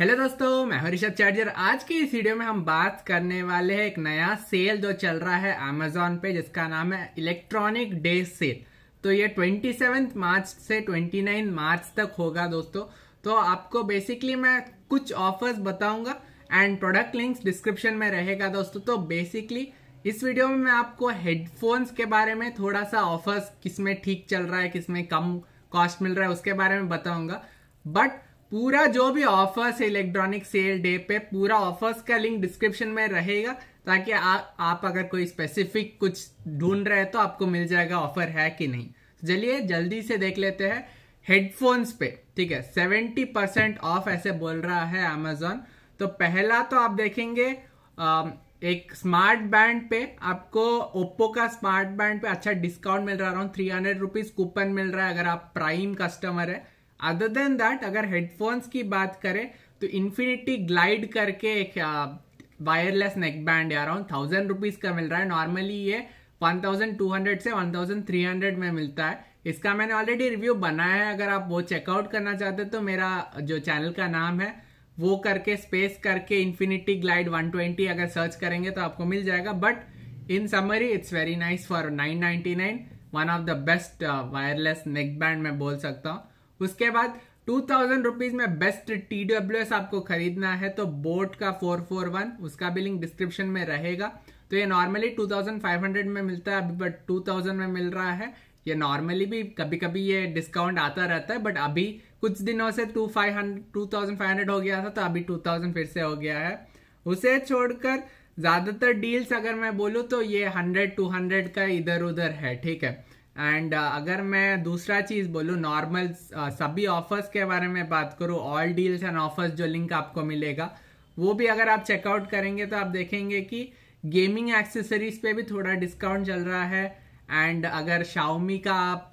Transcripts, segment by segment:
Hello दोस्तों, मैं हूँ ऋषभ चार्जर आज की इस वीडियो में हम बात करने वाले हैं एक नया सेल जो चल रहा है अमेजोन पे, जिसका नाम है इलेक्ट्रॉनिक डे सेल तो ये ट्वेंटी मार्च से 29 मार्च तक होगा दोस्तों। तो आपको बेसिकली मैं कुछ ऑफर्स बताऊँगा एंड प्रोडक्ट लिंक्स डिस्क्रिप्शन में रहेगा दोस्तों। तो बेसिकली इस वीडियो में मैं आपको हेडफोन्स के बारे में थोड़ा सा ऑफर्स किसमें ठीक चल रहा है किसमें कम कॉस्ट मिल रहा है, उसके बारे में बताऊँगा। बट पूरा जो भी ऑफर्स है इलेक्ट्रॉनिक सेल डे पे पूरा ऑफर्स का लिंक डिस्क्रिप्शन में रहेगा ताकि आ, आप अगर कोई स्पेसिफिक कुछ ढूंढ रहे हैं तो आपको मिल जाएगा ऑफ़र है कि नहीं। चलिए जल्दी से देख लेते हैं हेडफोन्स पे ठीक है? सेवेंटी परसेंट ऑफ़ ऐसे बोल रहा है अमेजोन तो पहला तो आप देखेंगे एक स्मार्ट बैंड पे आपको ओप्पो का स्मार्ट बैंड पे अच्छा डिस्काउंट मिल रहा है थ्री हंड्रेड रुपीज़ कूपन मिल रहा है अगर आप प्राइम कस्टमर है। अदर देन दैट अगर हेडफोन्स की बात करें तो इन्फिनिटी ग्लाइड करके एक wireless neck band around thousand rupees का मिल रहा है। नॉर्मली ये वन थाउज़ेंड टू हंड्रेड से वन थाउज़ेंड थ्री हंड्रेड में मिलता है। इसका मैंने ऑलरेडी रिव्यू बनाया है। अगर आप वो चेकआउट करना चाहते तो मेरा जो चैनल का नाम है, वो करके स्पेस करके इन्फिनिटी ग्लाइड 120 अगर सर्च करेंगे तो आपको मिल जाएगा। But in summary it's very nice for 999 one of the best wireless neck band मैं बोल सकता हूँ। उसके बाद टू थाउज़ेंड रुपीज़ में बेस्ट टी डब्ल्यू एस आपको खरीदना है तो बोट का फोर फोर वन उसका भी लिंक डिस्क्रिप्शन में रहेगा। तो ये normally two thousand five hundred में मिलता है, अभी बट टू थाउज़ेंड में मिल रहा है। ये नॉर्मली भी कभी कभी ये डिस्काउंट आता रहता है बट अभी कुछ दिनों से two five hundred two thousand five hundred हो गया था तो अभी टू थाउज़ेंड फिर से हो गया है। उसे छोड़कर ज़्यादातर डील्स अगर मैं बोलूँ तो ये हंड्रेड टू हंड्रेड का इधर उधर है, ठीक है। एंड uh, अगर मैं दूसरा चीज़ बोलूँ नॉर्मल uh, सभी ऑफर्स के बारे में बात करूँ ऑल डील्स एंड ऑफर्स जो लिंक आपको मिलेगा वो भी अगर आप चेकआउट करेंगे तो आप देखेंगे कि गेमिंग एक्सेसरीज पे भी थोड़ा डिस्काउंट चल रहा है। एंड अगर शाओमी का आप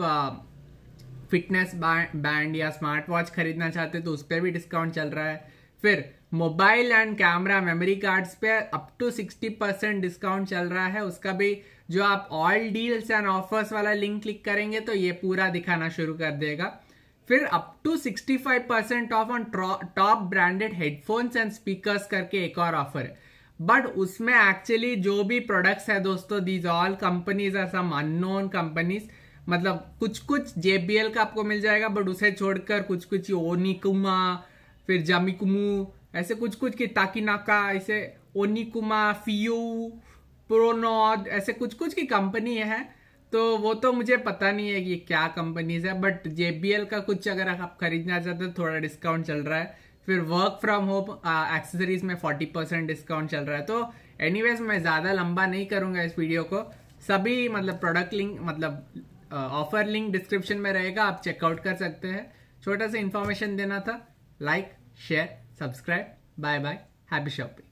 फिटनेस बैंड या स्मार्ट वॉच खरीदना चाहते तो उस पर भी डिस्काउंट चल रहा है। फिर mobile and camera memory cards पे up to sixty percent discount चल रहा है। उसका भी जो आप ऑल डील्स एंड ऑफर्स वाला लिंक क्लिक करेंगे तो ये पूरा दिखाना शुरू कर देगा। फिर up to 65 percent off on top branded headphones and speakers करके एक और ऑफ़र है। बट उसमें एक्चुअली जो भी प्रोडक्ट्स है दोस्तों these all companies are some unknown companies मतलब कुछ कुछ जेबीएल का आपको मिल जाएगा बट उसे छोड़कर कुछ कुछ ओनिकुमा फिर जमिकुमू ऐसे कुछ कुछ की ताकिनाका, ऐसे ओनिकुमा, फियू प्रोनॉड ऐसे कुछ कुछ की कंपनी है। तो वो तो मुझे पता नहीं है कि क्या कंपनीज़ है बट जेबीएल का कुछ अगर आप खरीदना चाहते हो, थोड़ा डिस्काउंट चल रहा है। फिर वर्क फ्रॉम होम एक्सेसरीज में 40 परसेंट डिस्काउंट चल रहा है। तो एनीवेज मैं ज़्यादा लंबा नहीं करूँगा इस वीडियो को। सभी मतलब प्रोडक्ट लिंक मतलब ऑफ़र लिंक डिस्क्रिप्शन में रहेगा, आप चेकआउट कर सकते हैं। छोटा सा इन्फॉर्मेशन देना था like share subscribe. Bye bye. Happy shopping.